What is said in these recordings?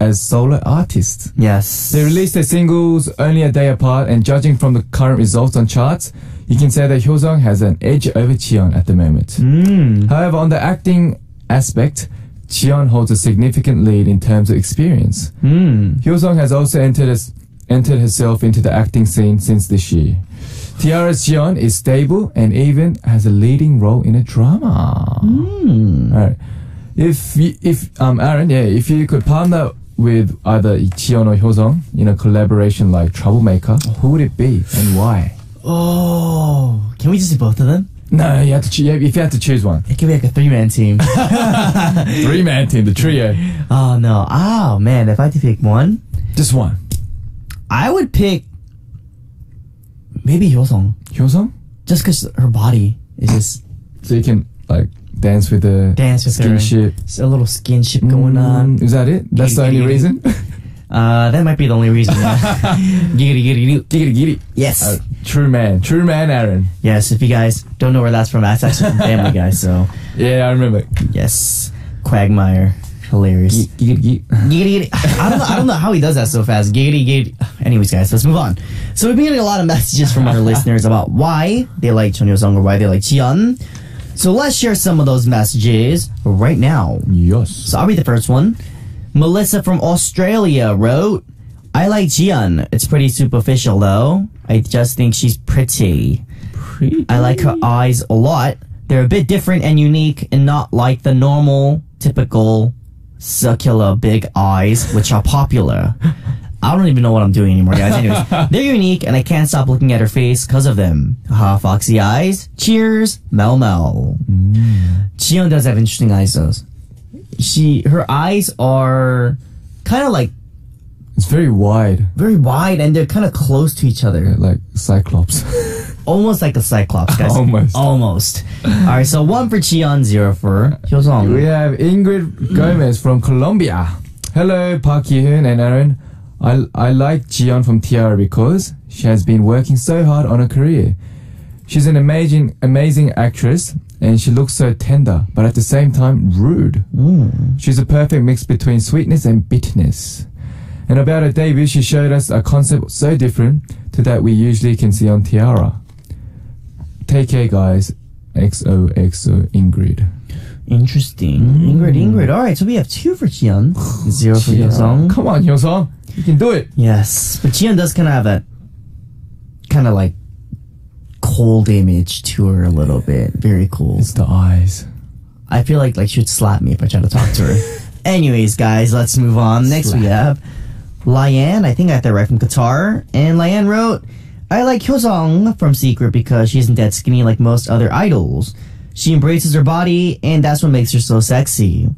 as solo artists. Yes. They released their singles only a day apart, and judging from the current results on charts, you can say that Hyosung has an edge over Cheon at the moment. Mm. However, on the acting aspect, Cheon holds a significant lead in terms of experience. Mm. Hyosung has also entered, us entered herself into the acting scene since this year. T-ara's Cheon is stable and even has a leading role in a drama. Mm. All right. If you, if um Aron, yeah, if you could partner with either Cheon or Hyosung in a collaboration like Troublemaker, who would it be and why? Oh, can we just do both of them? No, you have to choose. If you have to choose one, It could be like a three man team. three man team, the trio, oh no. Oh man, if I had to pick one, just one. I would pick maybe Hyosung. Hyosung, Just because her body is just so you can like dance with the Dance with skinship. a little skinship going on. Mm, Is that it? That's the only reason. Uh, that might be the only reason. Giggity giggity. Giggity giggity. Yes. Uh, true man, true man, Aron. Yes, if you guys don't know where that's from, that's actually from Family Guy. So Yeah, I remember. yes, Quagmire, hilarious. Giggity, giggity. I don't know. I don't know how he does that so fast. Giggity, giggity. Anyways, guys, let's move on. So we've been getting a lot of messages from our listeners about why they like Jeon Hyosung or why they like Jiyeon. So let's share some of those messages right now. Yes. So I'll read the first one. Melissa from Australia wrote, I like Jiyeon. It's pretty superficial though. I just think she's pretty. Pretty. I like her eyes a lot. They're a bit different and unique and not like the normal, typical, circular big eyes, which are popular. I don't even know what I'm doing anymore, guys. Anyways, they're unique and I can't stop looking at her face because of them. Ha, foxy eyes. Cheers, Mel Mel. Mm. Chion does have interesting eyes, though. She, her eyes are kind of like It's very wide, very wide and they're kind of close to each other. like Cyclops. Almost like a cyclops, guys. Almost. Almost. Alright, so one for Chion, zero for we have Ingrid Gomez from Colombia. Hello, Park Yi-hoon and Aron. I, I like Jiyeon from T-ara because she has been working so hard on her career. She's an amazing, amazing actress and she looks so tender, but at the same time rude. Mm. She's a perfect mix between sweetness and bitterness. And about her debut, she showed us a concept so different to that we usually can see on T-ara. Take care, guys. XOXO Ingrid. Interesting. Mm. Ingrid, Ingrid. Alright, so we have two for Chion, zero for Hyosung. Come on, Hyosung. You can do it. Yes, but Chion does kind of have that kind of like cold image to her a little bit. Very cool. It's the eyes. I feel like like she would slap me if I try to talk to her. Anyways, guys, let's move on. Next we have Lyanne. I think I got that right from Qatar. And Lyanne wrote, I like Hyosung from Secret because she isn't that skinny like most other idols. She embraces her body, and that's what makes her so sexy.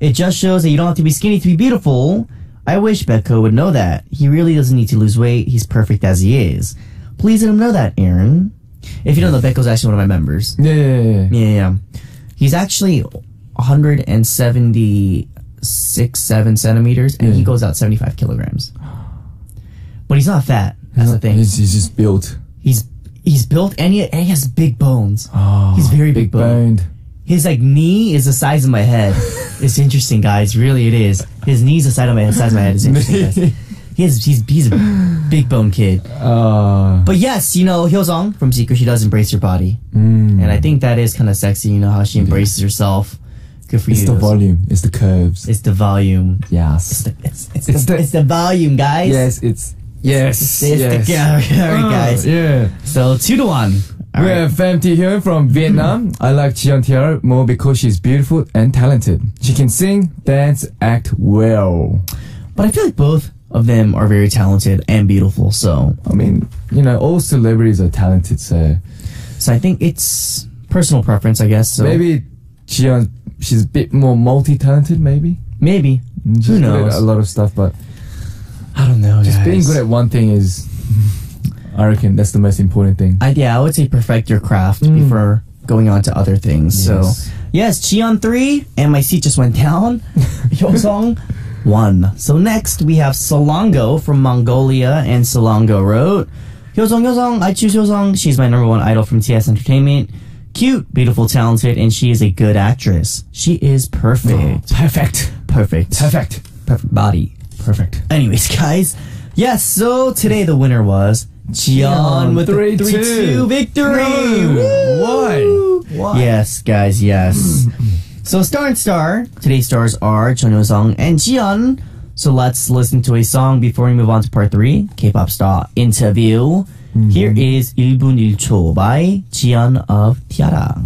It just shows that you don't have to be skinny to be beautiful. I wish Baekho would know that. He really doesn't need to lose weight. He's perfect as he is. Please let him know that, Aron. If you don't know, Baekho's actually one of my members. Yeah, yeah, yeah. yeah. Yeah, yeah. He's actually 176, 7 centimeters, and he goes out 75 kilograms. But he's not fat. That's the thing. He's, he's just built. He's he's built and he, and he has big bones. Oh, He's very big boned. His like knee is the size of my head. it's interesting, guys. Really, it is. His knee's the size of my head. size of my head. It's interesting, guys. He has, he's he's a big bone kid. Uh, But yes, you know Hyosung from Secret, she does embrace her body, mm, and I think that is kind of sexy. You know how she embraces herself. Good for it's you. the volume. It's the curves. It's the volume. It's yes. the it's, it's, It's the, the- it's the volume, guys. Yes, it's yes. It's yes. the all right, Oh, guys. yeah. So two to one. All we right. have Pham Thi Hyun from Vietnam. I like Cheon T-ara more because she's beautiful and talented. She can sing, dance, act well. But I feel like both of them are very talented and beautiful. So I mean, you know, all celebrities are talented, so so I think it's personal preference, I guess. So maybe Cheon, she's a bit more multi-talented, maybe. maybe. She's Who knows? a lot of stuff, but I don't know. just guys. being good at one thing is, I reckon that's the most important thing. I, yeah, I would say perfect your craft Mm. before going on to other things. Yes. So yes, Cheon three, and my seat just went down. Hyosung one. So next we have Solongo from Mongolia, and Solongo wrote, Hyosung Hyosung, I choose Hyosung. She's my number one idol from TS Entertainment. Cute, beautiful, talented, and she is a good actress. She is perfect. Perfect. Perfect. Perfect. Perfect. perfect body. Perfect. Anyways, guys, yes. So today the winner was Jiyeon with the 3-2. 3-2 victory. Why? Why? Yes, guys. Yes. so star and star. Today's stars are Jeon Hyosung and Jiyeon. So let's listen to a song before we move on to part three. K-pop star interview. Mm-hmm. Here is 1분 1초 by Jiyeon of T-ara.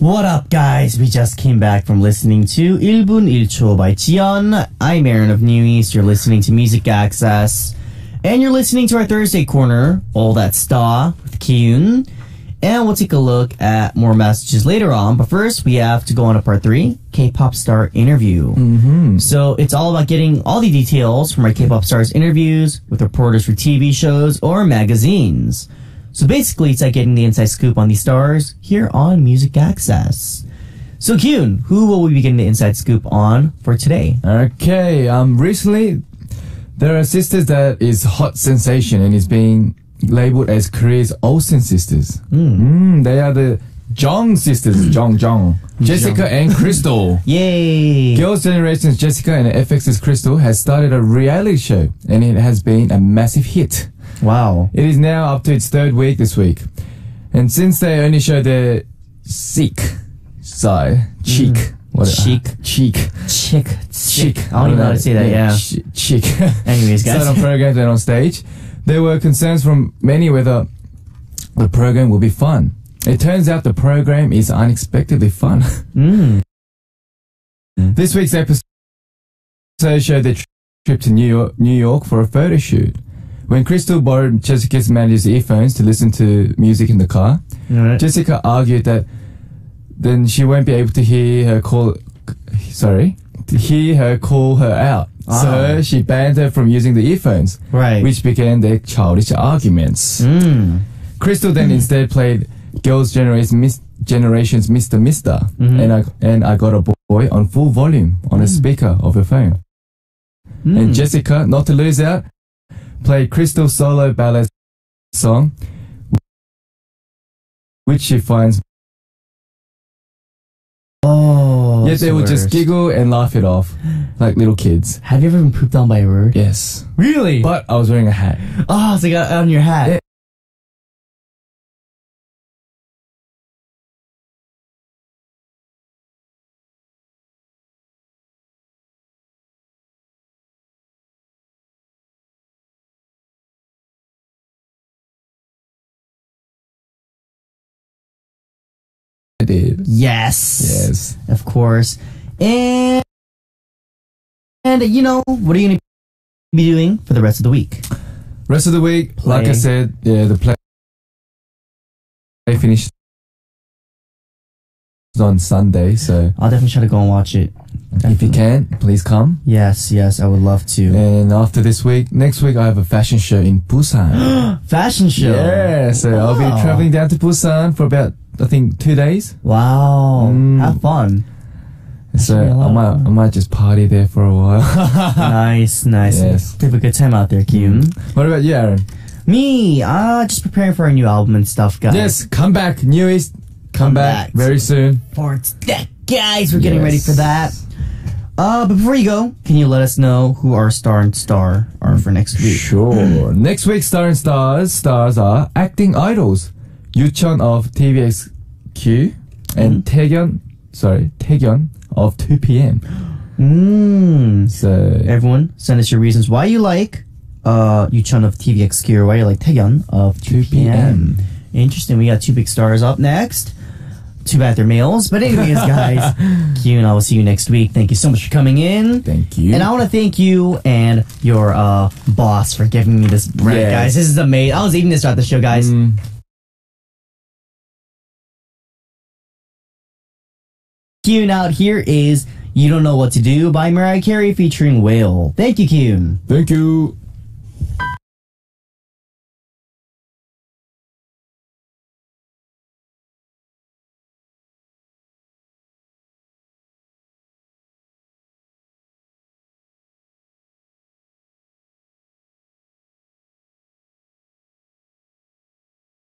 What up, guys? We just came back from listening to 1분 1초 by Jiyeon. I'm Aron of NU'EST. You're listening to Music Access. And you're listening to our Thursday corner, All That Star with Kihoon. And we'll take a look at more messages later on. But first, we have to go on to part three K-pop star interview. Mm-hmm. So it's all about getting all the details from our K-pop stars interviews with reporters for TV shows or magazines. So basically, it's like getting the inside scoop on these stars here on Music Access. So, Kihoon, who will we be getting the inside scoop on for today? Okay. Um. Recently, there are sisters that is hot sensation and is being labeled as Korea's Olsen sisters. Mm. they are the Jung sisters. Jung Jung. Jessica and Krystal. Yay! Girls' Generation's Jessica and f(x)'s Krystal has started a reality show, and it has been a massive hit. Wow. It is now up to its third week this week. And since they only show their cheek side, cheek, what- Cheek. cheek, Chick. cheek. I don't even know how to say that, yeah. ch- cheek. Anyways, guys. On programs and on stage. There were concerns from many whether the program will be fun. It turns out the program is unexpectedly fun. Mm. This week's episode showed their trip to New York, New York for a photo shoot. When Krystal borrowed Jessica's manager's earphones to listen to music in the car, Alright. Jessica argued that then she won't be able to hear her call. Sorry, to hear her call her out. Ah. So she banned her from using the earphones, Right. which began their childish arguments. Mm. Krystal then instead played Girls' Generation, Mis- Generation's Mr. Mister, Mhm. and I and I got a boy on full volume on a speaker of her phone. Mm. And Jessica, not to lose out, played Krystal solo ballad song, which she finds. oh. Yet they would just giggle and laugh it off, like little kids. Have you ever been pooped on by a bird? Yes, Really? but I was wearing a hat. oh, it's like on your hat. Yeah. Did. Yes. Yes. Of course. And and you know, what are you gonna be doing for the rest of the week? Rest of the week, like I said, yeah, the play I finished on Sunday. So I'll definitely try to go and watch it. if you can, please come. Yes, yes, I would love to. And after this week, next week I have a fashion show in Busan. Fashion show. Yeah, so I'll be traveling down to Busan for about I think two days. Wow. Mm. Have fun. So be a lot I might. I might just party there for a while. nice, nice. Yes. Have a good time out there, Kihoon. what about you, Aron? Me, uh, just preparing for a new album and stuff, guys. Yes, come back, NU'EST. Come, Come back, back. very soon. For that, guys, we're getting ready for that. Uh, but before you go, can you let us know who our star and star are for next week? Sure. Next week's Star and Stars stars are acting idols. Yuchun of TVXQ and Taecyeon, sorry, Taecyeon of 2PM. Mmm. So, Everyone, send us your reasons why you like uh Yuchun of TVXQ or why you like Taecyeon of 2 2 p.m. p.m.. Interesting. We got two big stars up next. Too bad they're males. But anyways, guys, Q and I will see you next week. Thank you so much for coming in. thank you. And I want to thank you and your uh, boss for giving me this bread, Yes. guys. This is amazing. I was eating this throughout the show, guys. Mm, Q out here is You Don't Know What to Do by Mariah Carey featuring Wale. Thank you, Kihoon. Thank you.